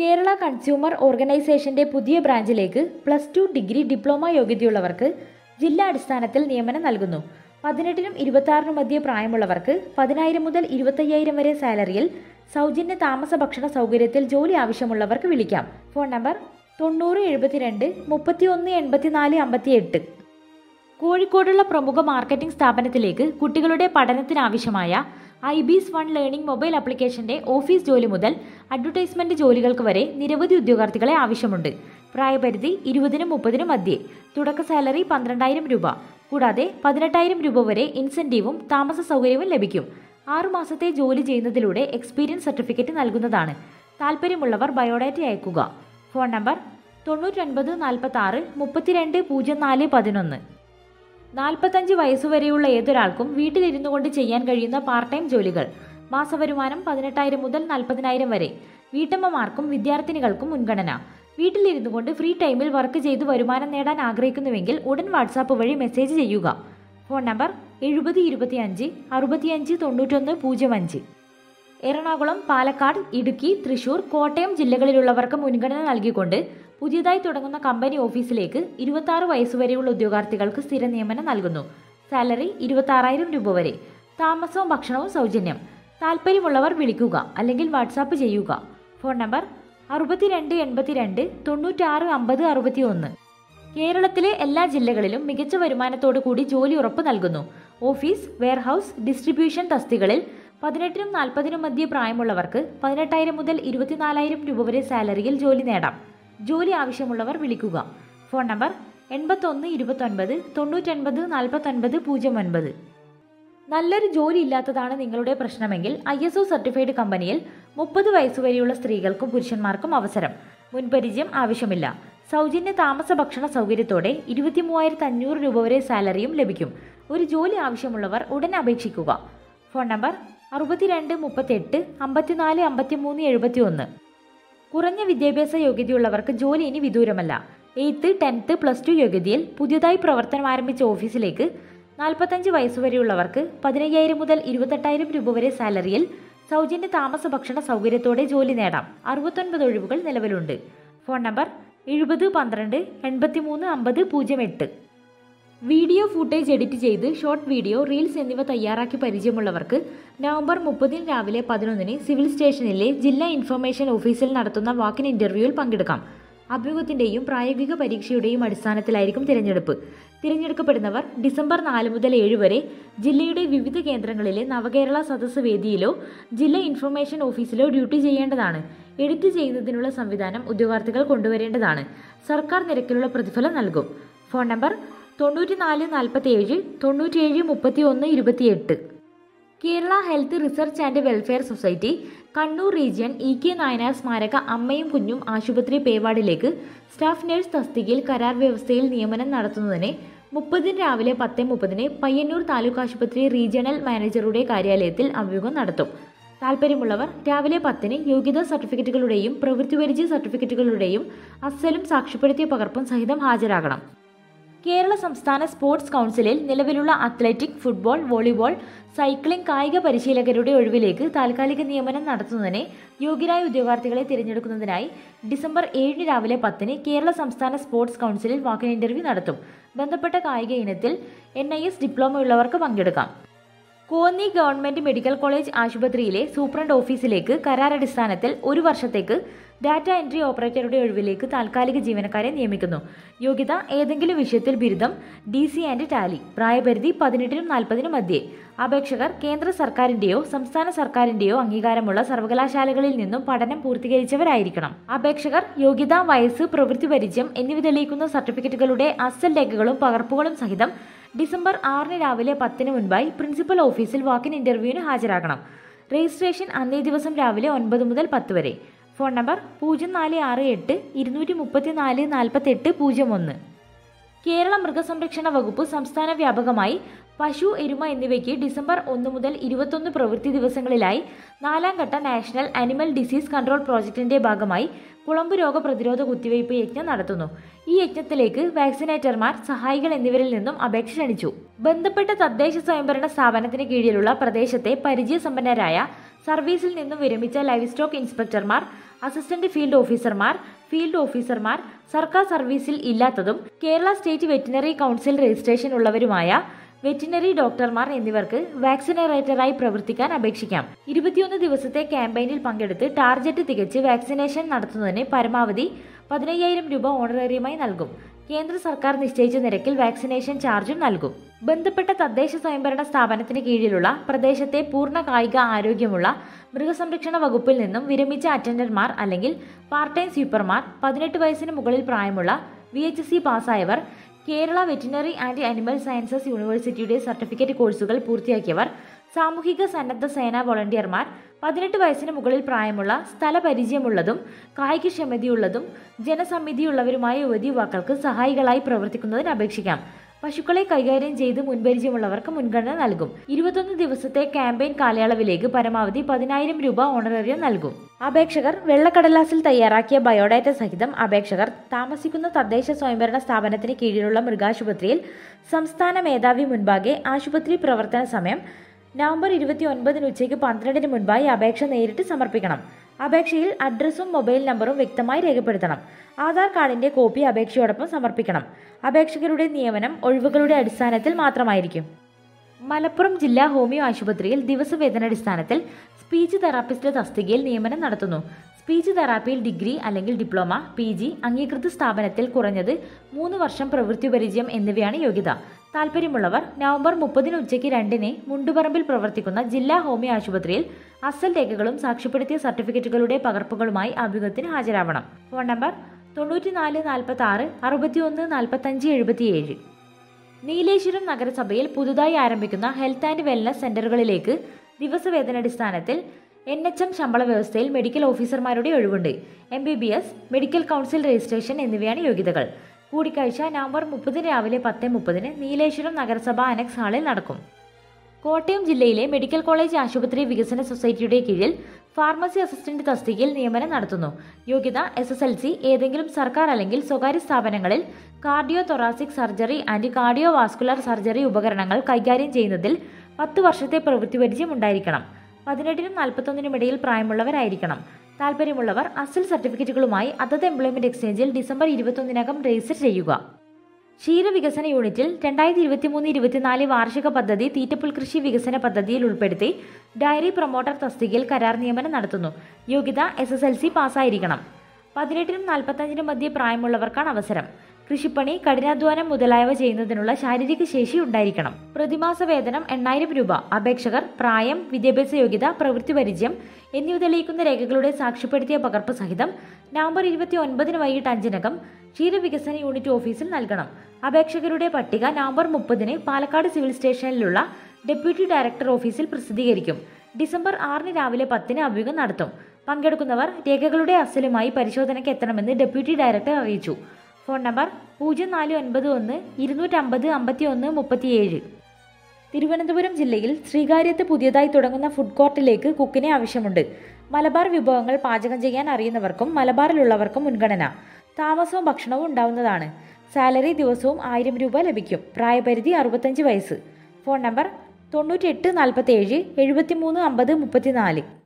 Kerala consumer ഓർഗനൈസേഷന്റെ പുതിയ ബ്രാഞ്ചിലേക്ക് പ്ലസ് ടു ഡിഗ്രി ഡിപ്ലോമ യോഗ്യതയുള്ളവർക്ക് ജില്ലാ അടിസ്ഥാനത്തിൽ നിയമനം നൽകുന്നു. പതിനെട്ടിനും ഇരുപത്തിയാറിനും മധ്യ പ്രായമുള്ളവർക്ക് പതിനായിരം മുതൽ ഇരുപത്തയ്യായിരം വരെ സാലറിയിൽ സൗജന്യ താമസ ഭക്ഷണ സൗകര്യത്തിൽ ജോലി ആവശ്യമുള്ളവർക്ക് വിളിക്കാം. ഫോൺ നമ്പർ തൊണ്ണൂറ് എഴുപത്തിരണ്ട് മുപ്പത്തിയൊന്ന് എൺപത്തിനാല് അമ്പത്തിയെട്ട്. കോഴിക്കോടുള്ള പ്രമുഖ മാർക്കറ്റിംഗ് സ്ഥാപനത്തിലേക്ക് കുട്ടികളുടെ പഠനത്തിനാവശ്യമായ ഐ ബീസ് വൺ ലേണിംഗ് മൊബൈൽ ആപ്ലിക്കേഷന്റെ ഓഫീസ് ജോലി മുതൽ അഡ്വർടൈസ്മെന്റ് ജോലികൾക്ക് വരെ നിരവധി ഉദ്യോഗാർത്ഥികളെ ആവശ്യമുണ്ട്. പ്രായപരിധി ഇരുപതിനും മുപ്പതിനും മധ്യേ. തുടക്ക സാലറി പന്ത്രണ്ടായിരം രൂപ. കൂടാതെ പതിനെട്ടായിരം രൂപ വരെ ഇൻസെന്റീവും താമസ സൗകര്യവും ലഭിക്കും. ആറുമാസത്തെ ജോലി ചെയ്യുന്നതിലൂടെ എക്സ്പീരിയൻസ് സർട്ടിഫിക്കറ്റ് നൽകുന്നതാണ്. താല്പര്യമുള്ളവർ ബയോഡാറ്റ അയക്കുക ഫോൺ നമ്പർ തൊണ്ണൂറ്റൊൻപത് നാൽപ്പത്തി ആറ് മുപ്പത്തിരണ്ട് പൂജ്യം നാല് പതിനൊന്ന്. നാൽപ്പത്തഞ്ച് വയസ്സുവരെയുള്ള ഏതൊരാൾക്കും വീട്ടിലിരുന്നു കൊണ്ട് ചെയ്യാൻ കഴിയുന്ന പാർട്ട് ടൈം ജോലികൾ. മാസവരുമാനം പതിനെട്ടായിരം മുതൽ നാൽപ്പതിനായിരം വരെ. വീട്ടമ്മമാർക്കും വിദ്യാർത്ഥിനികൾക്കും മുൻഗണന. വീട്ടിലിരുന്നു കൊണ്ട് ഫ്രീ ടൈമിൽ വർക്ക് ചെയ്ത് വരുമാനം നേടാൻ ആഗ്രഹിക്കുന്നുവെങ്കിൽ ഉടൻ വാട്സാപ്പ് വഴി മെസ്സേജ് ചെയ്യുക. ഫോൺ നമ്പർ എഴുപത് ഇരുപത്തിയഞ്ച് അറുപത്തിയഞ്ച് തൊണ്ണൂറ്റൊന്ന് പൂജ്യം അഞ്ച്. എറണാകുളം പാലക്കാട് ഇടുക്കി തൃശൂർ കോട്ടയം ജില്ലകളിലുള്ളവർക്ക് മുൻഗണന നൽകിക്കൊണ്ട് പുതിയതായി തുടങ്ങുന്ന കമ്പനി ഓഫീസിലേക്ക് ഇരുപത്തി വയസ്സുവരെയുള്ള ഉദ്യോഗാർത്ഥികൾക്ക് സ്ഥിര നിയമനം നൽകുന്നു. സാലറി ഇരുപത്തി രൂപ വരെ. താമസവും ഭക്ഷണവും സൗജന്യം. താല്പര്യമുള്ളവർ വിളിക്കുക അല്ലെങ്കിൽ വാട്സാപ്പ് ചെയ്യുക. ഫോൺ നമ്പർ അറുപത്തിരണ്ട് എൺപത്തിരണ്ട് തൊണ്ണൂറ്റാറ് അമ്പത് അറുപത്തി ഒന്ന് കേരളത്തിലെ എല്ലാ ജില്ലകളിലും മികച്ച വരുമാനത്തോടു കൂടി ജോലി ഉറപ്പ് നൽകുന്നു. ഓഫീസ് വെയർഹൌസ് ഡിസ്ട്രിബ്യൂഷൻ തസ്തികളിൽ പതിനെട്ടിനും നാൽപ്പതിനും മധ്യ പ്രായമുള്ളവർക്ക് പതിനെട്ടായിരം മുതൽ ഇരുപത്തിനാലായിരം രൂപ വരെ സാലറിയിൽ ജോലി നേടാം. ജോലി ആവശ്യമുള്ളവർ വിളിക്കുക. ഫോൺ നമ്പർ എൺപത്തൊന്ന് ഇരുപത്തൊൻപത് തൊണ്ണൂറ്റൊൻപത് നാൽപ്പത്തൊൻപത് പൂജ്യം ഒൻപത് നല്ലൊരു ജോലി ഇല്ലാത്തതാണ് നിങ്ങളുടെ പ്രശ്നമെങ്കിൽ ഐ എസ് ഒ സർട്ടിഫൈഡ് കമ്പനിയിൽ മുപ്പത് വയസ്സുവരെയുള്ള സ്ത്രീകൾക്കും പുരുഷന്മാർക്കും അവസരം. മുൻപരിചയം ആവശ്യമില്ല. സൗജന്യ താമസ ഭക്ഷണ സൗകര്യത്തോടെ ഇരുപത്തി മൂവായിരത്തി അഞ്ഞൂറ് രൂപ വരെ സാലറിയും ലഭിക്കും. ഒരു ജോലി ആവശ്യമുള്ളവർ ഉടൻ അപേക്ഷിക്കുക. ഫോൺ നമ്പർ അറുപത്തിരണ്ട് മുപ്പത്തെട്ട് അമ്പത്തിനാല് അമ്പത്തിമൂന്ന് എഴുപത്തി ഒന്ന് കുറഞ്ഞ വിദ്യാഭ്യാസ യോഗ്യതയുള്ളവർക്ക് ജോലി ഇനി വിദൂരമല്ല. എയ്ത്ത് ടെൻത്ത് പ്ലസ് ടു യോഗ്യതയിൽ പുതിയതായി പ്രവർത്തനം ആരംഭിച്ച ഓഫീസിലേക്ക് നാൽപ്പത്തഞ്ച് വയസ്സുവരെയുള്ളവർക്ക് പതിനയ്യായിരം മുതൽ ഇരുപത്തെട്ടായിരം രൂപ വരെ സാലറിയിൽ സൗജന്യ താമസ ഭക്ഷണ സൗകര്യത്തോടെ ജോലി നേടാം. അറുപത്തൊൻപത് ഒഴിവുകൾ നിലവിലുണ്ട്. ഫോൺ നമ്പർ എഴുപത് പന്ത്രണ്ട് എൺപത്തി മൂന്ന് അമ്പത് പൂജ്യം എട്ട്. വീഡിയോ ഫുട്ടേജ് എഡിറ്റ് ചെയ്ത് ഷോർട്ട് വീഡിയോ റീൽസ് എന്നിവ തയ്യാറാക്കി പരിചയമുള്ളവർക്ക് നവംബർ മുപ്പതിന് രാവിലെ പതിനൊന്നിന് സിവിൽ സ്റ്റേഷനിലെ ജില്ലാ ഇൻഫർമേഷൻ ഓഫീസിൽ നടത്തുന്ന വാക്കിൻ ഇന്റർവ്യൂവിൽ പങ്കെടുക്കാം. അഭിമുഖത്തിന്റെയും പ്രായോഗിക പരീക്ഷയുടെയും അടിസ്ഥാനത്തിലായിരിക്കും തിരഞ്ഞെടുപ്പ്. തിരഞ്ഞെടുക്കപ്പെടുന്നവർ ഡിസംബർ നാല് മുതൽ ഏഴ് വരെ ജില്ലയുടെ വിവിധ കേന്ദ്രങ്ങളിലെ നവകേരള സദസ് വേദിയിലോ ജില്ലാ ഇൻഫർമേഷൻ ഓഫീസിലോ ഡ്യൂട്ടി ചെയ്യേണ്ടതാണ്. എഡിറ്റ് ചെയ്യുന്നതിനുള്ള സംവിധാനം ഉദ്യോഗാർത്ഥികൾ കൊണ്ടുവരേണ്ടതാണ്. സർക്കാർ നിരക്കിലുള്ള പ്രതിഫലം നൽകും. ഫോൺ നമ്പർ തൊണ്ണൂറ്റിനാല് നാൽപ്പത്തിയേഴ് തൊണ്ണൂറ്റിയേഴ് മുപ്പത്തി ഒന്ന് ഇരുപത്തിയെട്ട്. Kerala health research and welfare society Kannur region E K Nayanar സ്മാരക അമ്മയും കുഞ്ഞും ആശുപത്രി പേവാടിലേക്ക് സ്റ്റാഫ് നഴ്സ് തസ്തികയിൽ കരാർ വ്യവസ്ഥയിൽ നിയമനം നടത്തുന്നതിന് മുപ്പതിന് രാവിലെ പത്ത് മുപ്പതിന് പയ്യന്നൂർ താലൂക്ക് ആശുപത്രി റീജിയണൽ മാനേജറുടെ കാര്യാലയത്തിൽ അഭിമുഖം നടത്തും. താല്പര്യമുള്ളവർ രാവിലെ പത്തിന് യോഗ്യതാ സർട്ടിഫിക്കറ്റുകളുടെയും പ്രവൃത്തിപരിചയ സർട്ടിഫിക്കറ്റുകളുടെയും അസലും സാക്ഷ്യപ്പെടുത്തിയ പകർപ്പും സഹിതം ഹാജരാകണം. കേരള സംസ്ഥാന സ്പോർട്സ് കൗൺസിലിൽ നിലവിലുള്ള അത്ലറ്റിക് ഫുട്ബോൾ വോളിബോൾ സൈക്ലിംഗ് കായിക പരിശീലകരുടെ ഒഴിവിലേക്ക് താൽക്കാലിക നിയമനം നടത്തുന്നതിന് യോഗ്യരായ ഉദ്യോഗാർത്ഥികളെ തിരഞ്ഞെടുക്കുന്നതിനായി ഡിസംബർ ഏഴിന് രാവിലെ പത്തിന് കേരള സംസ്ഥാന സ്പോർട്സ് കൗൺസിലിൽ വാക്കിൻ ഇന്റർവ്യൂ നടത്തും. ബന്ധപ്പെട്ട കായിക ഇനത്തിൽ എൻ ഐ എസ് ഡിപ്ലോമ ഉള്ളവർക്ക് പങ്കെടുക്കാം. കോന്നി ഗവൺമെന്റ് മെഡിക്കൽ കോളേജ് ആശുപത്രിയിലെ സൂപ്രണ്ട് ഓഫീസിലേക്ക് കരാറടിസ്ഥാനത്തിൽ ഒരു വർഷത്തേക്ക് ഡാറ്റ എൻട്രി ഓപ്പറേറ്ററുടെ ഒഴിവിലേക്ക് താൽക്കാലിക ജീവനക്കാരെ നിയമിക്കുന്നു. യോഗ്യത ഏതെങ്കിലും വിഷയത്തിൽ ബിരുദം ഡി സി ആൻഡ് ടാലി പ്രായപരിധി പതിനെട്ടിനും നാൽപ്പതിനും മധ്യേ. അപേക്ഷകർ കേന്ദ്ര സർക്കാരിന്റെയോ സംസ്ഥാന സർക്കാരിന്റെയോ അംഗീകാരമുള്ള സർവകലാശാലകളിൽ നിന്നും പഠനം പൂർത്തീകരിച്ചവരായിരിക്കണം. അപേക്ഷകർ യോഗ്യത വയസ്സ് പ്രവൃത്തി പരിചയം എന്നിവ തെളിയിക്കുന്ന സർട്ടിഫിക്കറ്റുകളുടെ അസൽ രേഖകളും പകർപ്പുകളും സഹിതം ഡിസംബർ ആറിന് രാവിലെ പത്തിന് മുൻപായി പ്രിൻസിപ്പൽ ഓഫീസിൽ വാക്കിൻ ഇന്റർവ്യൂവിന് ഹാജരാകണം. രജിസ്ട്രേഷൻ അന്നേ ദിവസം രാവിലെ ഒൻപത് മുതൽ പത്ത് വരെ. ഫോൺ നമ്പർ പൂജ്യം നാല് ആറ് എട്ട് ഇരുന്നൂറ്റി മുപ്പത്തി നാല് നാൽപ്പത്തെട്ട് പൂജ്യം ഒന്ന്. കേരള മൃഗസംരക്ഷണ വകുപ്പ് സംസ്ഥാന വ്യാപകമായി പശു എരുമ എന്നിവയ്ക്ക് ഡിസംബർ ഒന്ന് മുതൽ ഇരുപത്തൊന്ന് പ്രവൃത്തി ദിവസങ്ങളിലായി നാലാം ഘട്ട നാഷണൽ അനിമൽ ഡിസീസ് കൺട്രോൾ പ്രോജക്റ്റിന്റെ ഭാഗമായി കുളമ്പ് രോഗ പ്രതിരോധ കുത്തിവയ്പ് യജ്ഞം നടത്തുന്നു. ഈ യജ്ഞത്തിലേക്ക് വാക്സിനേറ്റർമാർ സഹായികൾ എന്നിവരിൽ നിന്നും അപേക്ഷ ക്ഷണിച്ചു. ബന്ധപ്പെട്ട തദ്ദേശ സ്വയംഭരണ സ്ഥാപനത്തിന് കീഴിലുള്ള പ്രദേശത്തെ പരിചയസമ്പന്നരായ സർവീസിൽ നിന്നും വിരമിച്ച ലൈവ് സ്റ്റോക്ക് ഇൻസ്പെക്ടർമാർ അസിസ്റ്റന്റ് ഫീൽഡ് ഓഫീസർമാർ ഫീൽഡ് ഓഫീസർമാർ സർക്കാർ സർവീസിൽ ഇല്ലാത്തതും Kerala state veterinary council registration ഉള്ളവരുമായ veterinary ഡോക്ടർമാർ എന്നിവർക്ക് വാക്സിനേറ്ററായി പ്രവർത്തിക്കാൻ അപേക്ഷിക്കാം. ഇരുപത്തിയൊന്ന് ദിവസത്തെ ക്യാമ്പയിനിൽ പങ്കെടുത്ത് ടാർഗറ്റ് തികച്ച് വാക്സിനേഷൻ നടത്തുന്നതിന് പരമാവധി പതിനയ്യായിരം രൂപ ഓണറേറിയമായി നൽകും. കേന്ദ്ര സർക്കാർ നിശ്ചയിച്ച നിരക്കിൽ വാക്സിനേഷൻ ചാർജും നൽകും. ബന്ധപ്പെട്ട തദ്ദേശ സ്വയംഭരണ സ്ഥാപനത്തിന് കീഴിലുള്ള പ്രദേശത്തെ പൂർണ കായിക ആരോഗ്യമുള്ള മൃഗസംരക്ഷണ വകുപ്പിൽ നിന്നും വിരമിച്ച അറ്റൻഡർമാർ അല്ലെങ്കിൽ പാർട്ട് ടൈം സ്വീപ്പർമാർ പതിനെട്ട് വയസ്സിന് മുകളിൽ പ്രായമുള്ള V H C പാസ്സായവർ Kerala veterinary and animal sciences യൂണിവേഴ്സിറ്റിയുടെ സർട്ടിഫിക്കറ്റ് കോഴ്സുകൾ പൂർത്തിയാക്കിയവർ സാമൂഹിക സന്നദ്ധ സേനാ വോളണ്ടിയർമാർ പതിനെട്ട് വയസ്സിന് മുകളിൽ പ്രായമുള്ള സ്ഥലപരിചയമുള്ളതും കായികക്ഷമതയുള്ളതും ജനസമിതിയുള്ളവരുമായ യുവതി യുവാക്കൾക്ക് സഹായികളായി പ്രവർത്തിക്കുന്നതിന് അപേക്ഷിക്കാം. പശുക്കളെ കൈകാര്യം ചെയ്ത് മുൻപരിചയമുള്ളവർക്ക് മുൻഗണന നൽകും. ഇരുപത്തൊന്ന് ദിവസത്തെ ക്യാമ്പയിൻ കാലയളവിലേക്ക് പരമാവധി പതിനായിരം രൂപ ഓണറേറിയം നൽകും. അപേക്ഷകർ വെള്ളക്കടലാസിൽ തയ്യാറാക്കിയ ബയോഡാറ്റ സഹിതം അപേക്ഷകർ താമസിക്കുന്ന തദ്ദേശ സ്വയംഭരണ സ്ഥാപനത്തിന് കീഴിലുള്ള മൃഗാശുപത്രിയിൽ സംസ്ഥാന മേധാവി മുൻപാകെ ആശുപത്രി പ്രവർത്തന സമയം നവംബർ ഇരുപത്തി ഒൻപതിന് ഉച്ചയ്ക്ക് പന്ത്രണ്ടിന് മുൻപായി അപേക്ഷ നേരിട്ട് സമർപ്പിക്കണം. അപേക്ഷയിൽ അഡ്രസ്സും മൊബൈൽ നമ്പറും വ്യക്തമായി രേഖപ്പെടുത്തണം. ആധാർ കാർഡിന്റെ കോപ്പി അപേക്ഷയോടൊപ്പം സമർപ്പിക്കണം. അപേക്ഷകരുടെ നിയമനം ഒഴിവുകളുടെ അടിസ്ഥാനത്തിൽ മാത്രമായിരിക്കും. മലപ്പുറം ജില്ലാ ഹോമിയോ ആശുപത്രിയിൽ ദിവസവേതനാടിസ്ഥാനത്തിൽ സ്പീച്ച് തെറാപ്പിസ്റ്റ് തസ്തികയിൽ നിയമനം നടത്തുന്നു. സ്പീച്ച് തെറാപ്പിയിൽ ഡിഗ്രി അല്ലെങ്കിൽ ഡിപ്ലോമ പി ജി അംഗീകൃത സ്ഥാപനത്തിൽ കുറഞ്ഞത് മൂന്ന് വർഷം പ്രവൃത്തി പരിചയം എന്നിവയാണ് യോഗ്യത. താല്പര്യമുള്ളവർ നവംബർ മുപ്പതിന് ഉച്ചയ്ക്ക് രണ്ടിന് മുണ്ടുപറമ്പിൽ പ്രവർത്തിക്കുന്ന ജില്ലാ ഹോമിയോ ആശുപത്രിയിൽ അസൽ രേഖകളും സാക്ഷ്യപ്പെടുത്തിയ സർട്ടിഫിക്കറ്റുകളുടെ പകർപ്പുകളുമായി അഭിമുഖത്തിന് ഹാജരാവണം. ഫോൺ നമ്പർ തൊണ്ണൂറ്റിനാല് നാൽപ്പത്തി ആറ് അറുപത്തിയൊന്ന് നാൽപ്പത്തഞ്ച് എഴുപത്തിയേഴ്. നീലേശ്വരം നഗരസഭയിൽ പുതുതായി ആരംഭിക്കുന്ന ഹെൽത്ത് ആൻഡ് വെൽനസ് സെന്ററുകളിലേക്ക് ദിവസവേതനാടിസ്ഥാനത്തിൽ എൻ എച്ച് എം ശമ്പള വ്യവസ്ഥയിൽ മെഡിക്കൽ ഓഫീസർമാരുടെ ഒഴിവുണ്ട്. M B B S medical council registration എന്നിവയാണ് യോഗ്യതകൾ. കൂടിക്കാഴ്ച നവംബർ മുപ്പതിന് രാവിലെ പത്ത് മുപ്പതിന് നീലേശ്വരം നഗരസഭ അനക്സ് ഹാളിൽ നടക്കും. കോട്ടയം ജില്ലയിലെ മെഡിക്കൽ കോളേജ് ആശുപത്രി വികസന സൊസൈറ്റിയുടെ കീഴിൽ ഫാർമസി അസിസ്റ്റന്റ് തസ്തികയിൽ നിയമനം നടത്തുന്നു. യോഗ്യത എസ് എസ് എൽ സി ഏതെങ്കിലും സർക്കാർ അല്ലെങ്കിൽ സ്വകാര്യ സ്ഥാപനങ്ങളിൽ cardiothoracic surgery and cardiovascular surgery ഉപകരണങ്ങൾ കൈകാര്യം ചെയ്യുന്നതിൽ പത്ത് വർഷത്തെ പ്രവൃത്തി പരിചയം ഉണ്ടായിരിക്കണം. പതിനെട്ടിനും നാൽപ്പത്തൊന്നിനും ഇടയിൽ പ്രായമുള്ളവരായിരിക്കണം. താല്പര്യമുള്ളവർ അസൽ സർട്ടിഫിക്കറ്റുകളുമായി അതത് എംപ്ലോയ്മെന്റ് എക്സ്ചേഞ്ചിൽ ഡിസംബർ ഇരുപത്തൊന്നിനകം രജിസ്റ്റർ ചെയ്യുക. ക്ഷീരവികസന യൂണിറ്റിൽ രണ്ടായിരത്തി ഇരുപത്തിമൂന്ന് ഇരുപത്തിനാല് വാർഷിക പദ്ധതി തീറ്റപ്പുൽ കൃഷി വികസന പദ്ധതിയിൽ ഉൾപ്പെടുത്തി ഡയറി പ്രൊമോട്ടർ തസ്തികയിൽ കരാർ നിയമനം നടത്തുന്നു. യോഗ്യത എസ് എസ് എൽ സി പാസ്സായിരിക്കണം. പതിനെട്ടിനും നാൽപ്പത്തഞ്ചിനും മധ്യേ പ്രായമുള്ളവർക്കാണ് അവസരം. കൃഷിപ്പണി കഠിനാധ്വാനം മുതലായവ ചെയ്യുന്നതിനുള്ള ശാരീരിക ശേഷി ഉണ്ടായിരിക്കണം. പ്രതിമാസ വേതനം എണ്ണായിരം രൂപ. അപേക്ഷകർ പ്രായം വിദ്യാഭ്യാസ യോഗ്യത പ്രവൃത്തി പരിചയം എന്നിവ തെളിയിക്കുന്ന രേഖകളുടെ സാക്ഷ്യപ്പെടുത്തിയ പകർപ്പ് സഹിതം നവംബർ ഇരുപത്തി ഒൻപതിന് വൈകിട്ട് അഞ്ചിനകം ക്ഷീരവികസന യൂണിറ്റ് ഓഫീസിൽ നൽകണം. അപേക്ഷകരുടെ പട്ടിക നവംബർ മുപ്പതിന് പാലക്കാട് സിവിൽ സ്റ്റേഷനിലുള്ള ഡെപ്യൂട്ടി ഡയറക്ടർ ഓഫീസിൽ പ്രസിദ്ധീകരിക്കും. ഡിസംബർ ആറിന് രാവിലെ പത്തിന് അഭിമുഖം നടത്തും. പങ്കെടുക്കുന്നവർ രേഖകളുടെ അസലുമായി പരിശോധനയ്ക്ക് എത്തണമെന്ന് ഡെപ്യൂട്ടി ഡയറക്ടർ അറിയിച്ചു. ഫോൺ നമ്പർ പൂജ്യം നാല് ഒൻപത് ഒന്ന് ഇരുന്നൂറ്റമ്പത് അമ്പത്തി ഒന്ന് മുപ്പത്തിയേഴ്. തിരുവനന്തപുരം ജില്ലയിൽ ശ്രീകാര്യത്ത് പുതിയതായി തുടങ്ങുന്ന ഫുഡ് കോർട്ടിലേക്ക് കുക്കിനെ ആവശ്യമുണ്ട്. മലബാർ വിഭവങ്ങൾ പാചകം ചെയ്യാൻ അറിയുന്നവർക്കും മലബാറിലുള്ളവർക്കും മുൻഗണന. താമസവും ഭക്ഷണവും ഉണ്ടാവുന്നതാണ്. സാലറി ദിവസവും ആയിരം രൂപ ലഭിക്കും. പ്രായപരിധി അറുപത്തഞ്ച് വയസ്സ്. ഫോൺ നമ്പർ തൊണ്ണൂറ്റി എട്ട് നാൽപ്പത്തി ഏഴ് എഴുപത്തി മൂന്ന് അമ്പത് മുപ്പത്തിനാല്.